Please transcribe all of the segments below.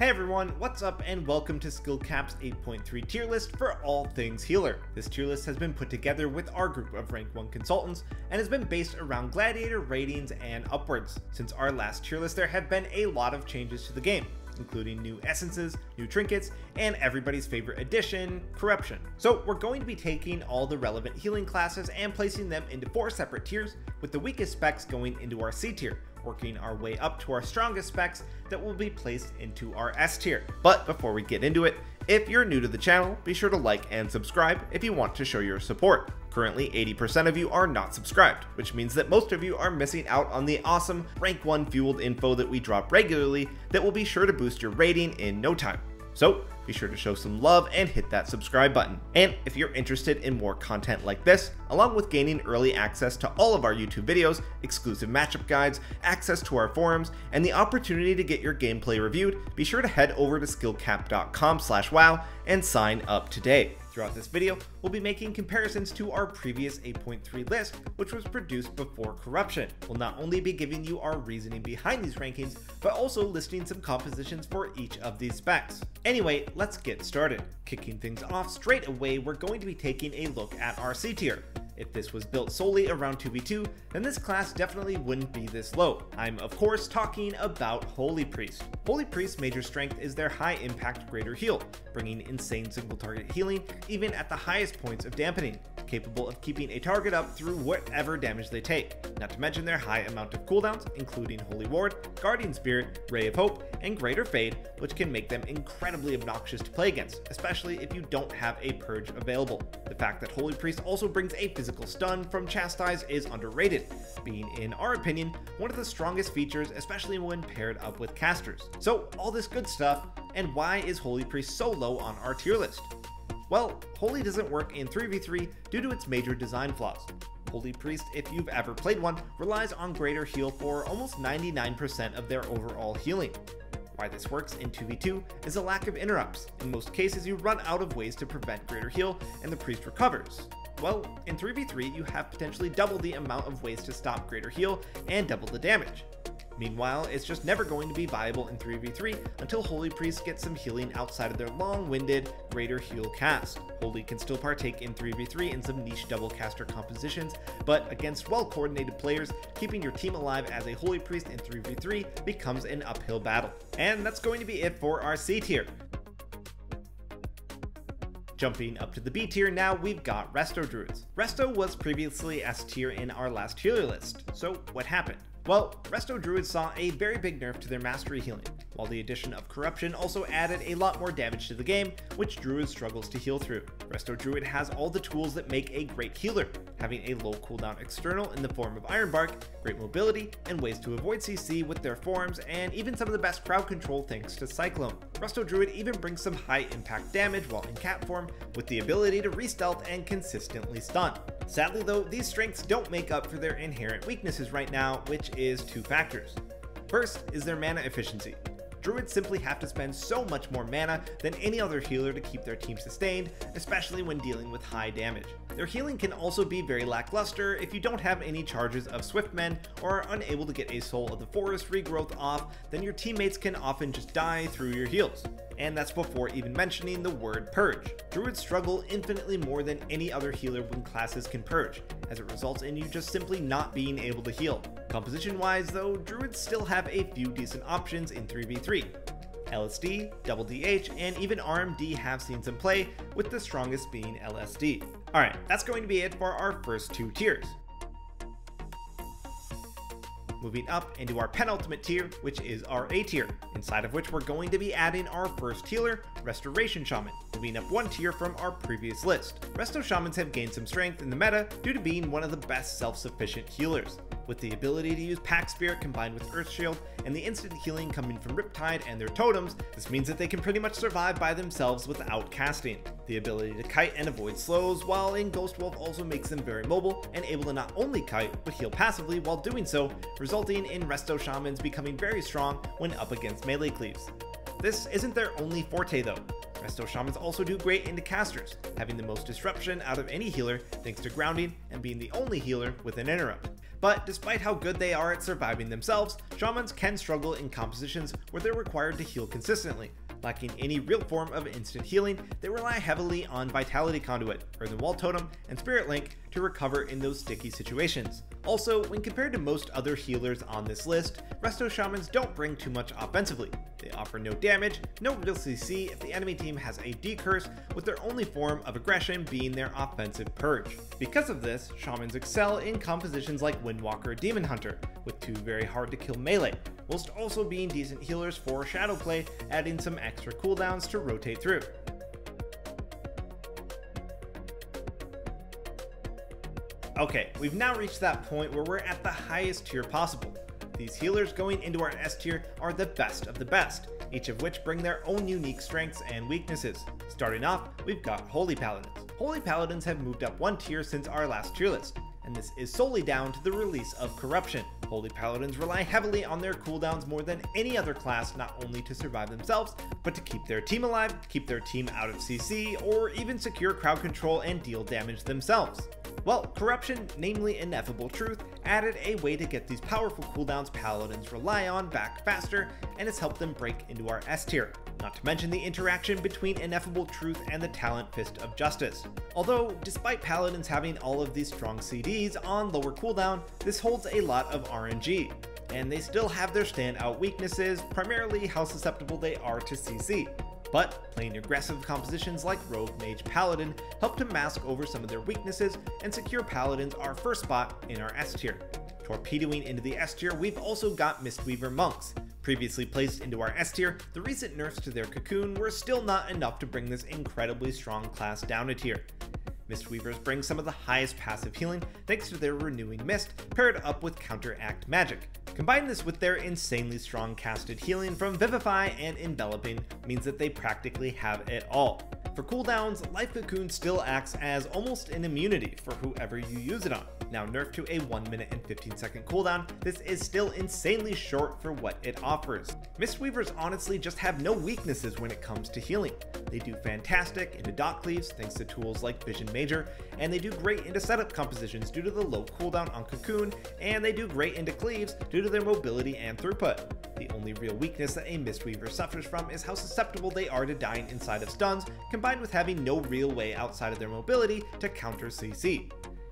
Hey everyone, what's up and welcome to Skill Capped's 8.3 tier list for all things healer. This tier list has been put together with our group of rank 1 consultants and has been based around gladiator ratings and upwards. Since our last tier list there have been a lot of changes to the game including new essences, new trinkets, and everybody's favorite addition, Corruption. So we're going to be taking all the relevant healing classes and placing them into four separate tiers, with the weakest specs going into our C tier, working our way up to our strongest specs that will be placed into our S tier. But before we get into it, if you're new to the channel, be sure to like and subscribe if you want to show your support. Currently, 80% of you are not subscribed, which means that most of you are missing out on the awesome rank 1 fueled info that we drop regularly that will be sure to boost your rating in no time. So be sure to show some love and hit that subscribe button. And if you're interested in more content like this, along with gaining early access to all of our YouTube videos, exclusive matchup guides, access to our forums, and the opportunity to get your gameplay reviewed, be sure to head over to skill-capped.com slash wow and sign up today. Throughout this video, we'll be making comparisons to our previous 8.3 list, which was produced before corruption. We'll not only be giving you our reasoning behind these rankings, but also listing some compositions for each of these specs. Anyway, let's get started. Kicking things off straight away, we're going to be taking a look at our C tier. If this was built solely around 2v2, then this class definitely wouldn't be this low. I'm of course talking about Holy Priest. Holy Priest's major strength is their high impact greater heal, bringing insane single target healing even at the highest points of dampening capable of keeping a target up through whatever damage they take, not to mention their high amount of cooldowns, including Holy Ward, Guardian Spirit, Ray of Hope, and Greater Fade, which can make them incredibly obnoxious to play against, especially if you don't have a Purge available. The fact that Holy Priest also brings a physical stun from Chastise is underrated, being, in our opinion, one of the strongest features, especially when paired up with casters. So, all this good stuff, and why is Holy Priest so low on our tier list? Well, Holy doesn't work in 3v3 due to its major design flaws. Holy Priest, if you've ever played one, relies on greater heal for almost 99% of their overall healing. Why this works in 2v2 is a lack of interrupts. In most cases, you run out of ways to prevent greater heal and the priest recovers. Well, in 3v3, you have potentially double the amount of ways to stop greater heal and double the damage. Meanwhile, it's just never going to be viable in 3v3 until Holy Priest gets some healing outside of their long-winded Greater Heal cast. Holy can still partake in 3v3 in some niche double caster compositions, but against well-coordinated players, keeping your team alive as a Holy Priest in 3v3 becomes an uphill battle. And that's going to be it for our C tier. Jumping up to the B tier now, we've got Resto Druids. Resto was previously S tier in our last tier list, so what happened? Well, Resto Druids saw a very big nerf to their mastery healing, while the addition of Corruption also added a lot more damage to the game, which Druid struggles to heal through. Resto Druid has all the tools that make a great healer, having a low cooldown external in the form of Iron Bark, great mobility, and ways to avoid CC with their forms, and even some of the best crowd control thanks to Cyclone. Resto Druid even brings some high impact damage while in cat form, with the ability to re-stealth and consistently stun. Sadly though, these strengths don't make up for their inherent weaknesses right now, which is two factors. First is their mana efficiency. Druids simply have to spend so much more mana than any other healer to keep their team sustained, especially when dealing with high damage. Their healing can also be very lackluster if you don't have any charges of Swiftmend or are unable to get a Soul of the Forest regrowth off, then your teammates can often just die through your heals. And that's before even mentioning the word Purge. Druids struggle infinitely more than any other healer when classes can Purge, as it results in you just simply not being able to heal. Composition wise though, Druids still have a few decent options in 3v3. LSD, Double DH, and even RMD have seen some play, with the strongest being LSD. Alright, that's going to be it for our first two tiers. Moving up into our penultimate tier, which is our A tier, inside of which we're going to be adding our first healer, Restoration Shaman, moving up one tier from our previous list. Resto Shamans have gained some strength in the meta due to being one of the best self-sufficient healers. With the ability to use Pack Spirit combined with Earth Shield and the instant healing coming from Riptide and their totems, this means that they can pretty much survive by themselves without casting. The ability to kite and avoid slows, while in Ghost Wolf also makes them very mobile and able to not only kite, but heal passively while doing so, resulting in Resto Shamans becoming very strong when up against melee cleaves. This isn't their only forte though. Resto Shamans also do great into casters, having the most disruption out of any healer thanks to grounding and being the only healer with an interrupt. But despite how good they are at surviving themselves, shamans can struggle in compositions where they're required to heal consistently. Lacking any real form of instant healing, they rely heavily on Vitality Conduit, Earthen Wall Totem, and Spirit Link to recover in those sticky situations. Also, when compared to most other healers on this list, Resto Shamans don't bring too much offensively. They offer no damage, no real CC if the enemy team has a D-Curse, with their only form of aggression being their offensive Purge. Because of this, Shamans excel in compositions like Windwalker Demon Hunter, with two very hard to kill melee, whilst also being decent healers for Shadow Play, adding some extra cooldowns to rotate through. Okay, we've now reached that point where we're at the highest tier possible. These healers going into our S tier are the best of the best, each of which bring their own unique strengths and weaknesses. Starting off, we've got Holy Paladins. Holy Paladins have moved up one tier since our last tier list, and this is solely down to the release of Corruption. Holy Paladins rely heavily on their cooldowns more than any other class not only to survive themselves, but to keep their team alive, keep their team out of CC, or even secure crowd control and deal damage themselves. Well, Corruption, namely Ineffable Truth, added a way to get these powerful cooldowns paladins rely on back faster, and has helped them break into our S tier. Not to mention the interaction between Ineffable Truth and the talent Fist of Justice. Although, despite paladins having all of these strong CDs on lower cooldown, this holds a lot of RNG, and they still have their standout weaknesses, primarily how susceptible they are to CC. But playing aggressive compositions like Rogue Mage Paladin help to mask over some of their weaknesses and secure Paladins our first spot in our S tier. Torpedoing into the S tier, we've also got Mistweaver Monks. Previously placed into our S tier, the recent nerfs to their cocoon were still not enough to bring this incredibly strong class down a tier. Mistweavers bring some of the highest passive healing thanks to their Renewing Mist, paired up with Counteract Magic. Combine this with their insanely strong casted healing from Vivify and Enveloping means that they practically have it all. For cooldowns, Life Cocoon still acts as almost an immunity for whoever you use it on. Now nerfed to a 1 minute and 15 second cooldown, this is still insanely short for what it offers. Mistweavers honestly just have no weaknesses when it comes to healing. They do fantastic into dot cleaves thanks to tools like Vision Major, and they do great into setup compositions due to the low cooldown on Cocoon, and they do great into cleaves due to their mobility and throughput. The only real weakness that a Mistweaver suffers from is how susceptible they are to dying inside of stuns, combined with having no real way outside of their mobility to counter CC.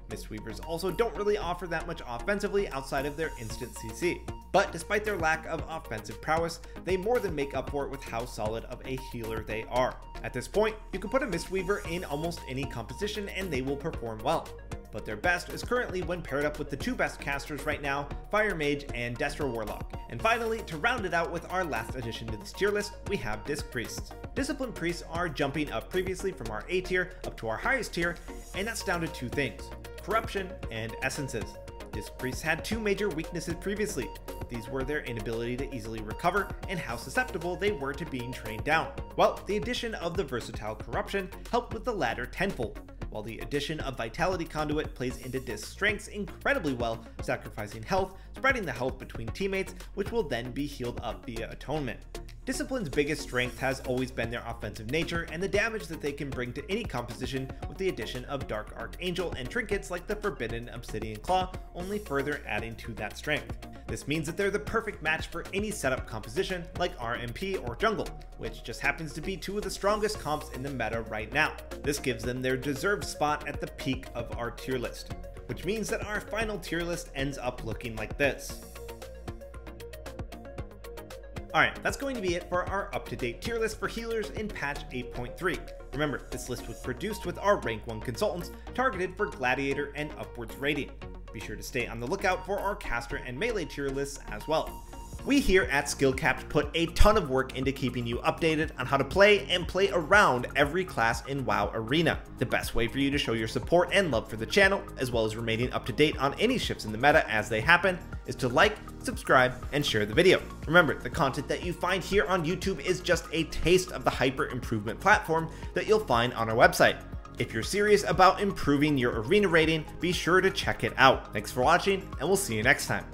Mistweavers also don't really offer that much offensively outside of their instant CC. But despite their lack of offensive prowess, they more than make up for it with how solid of a healer they are. At this point, you can put a Mistweaver in almost any composition and they will perform well. But their best is currently when paired up with the two best casters right now, Fire Mage and Destro Warlock. And finally, to round it out with our last addition to this tier list, we have Disc Priests. Discipline Priests are jumping up previously from our A tier up to our highest tier, and that's down to two things corruption, and essences. Disc Priests had two major weaknesses previously. These were their inability to easily recover and how susceptible they were to being trained down. Well, the addition of the versatile corruption helped with the latter tenfold, while the addition of Vitality Conduit plays into Disc's strengths incredibly well, sacrificing health, spreading the health between teammates, which will then be healed up via Atonement. Discipline's biggest strength has always been their offensive nature and the damage that they can bring to any composition with the addition of Dark Archangel and trinkets like the Forbidden Obsidian Claw, only further adding to that strength. This means that they're the perfect match for any setup composition like RMP or Jungle, which just happens to be two of the strongest comps in the meta right now. This gives them their deserved spot at the peak of our tier list, which means that our final tier list ends up looking like this. Alright, that's going to be it for our up-to-date tier list for healers in patch 8.3. Remember, this list was produced with our rank 1 consultants targeted for gladiator and upwards rating. Be sure to stay on the lookout for our caster and melee tier lists as well. We here at SkillCapped put a ton of work into keeping you updated on how to play and play around every class in WoW Arena. The best way for you to show your support and love for the channel, as well as remaining up to date on any shifts in the meta as they happen, is to like, subscribe, and share the video. Remember, the content that you find here on YouTube is just a taste of the hyper improvement platform that you'll find on our website. If you're serious about improving your arena rating, be sure to check it out. Thanks for watching, and we'll see you next time.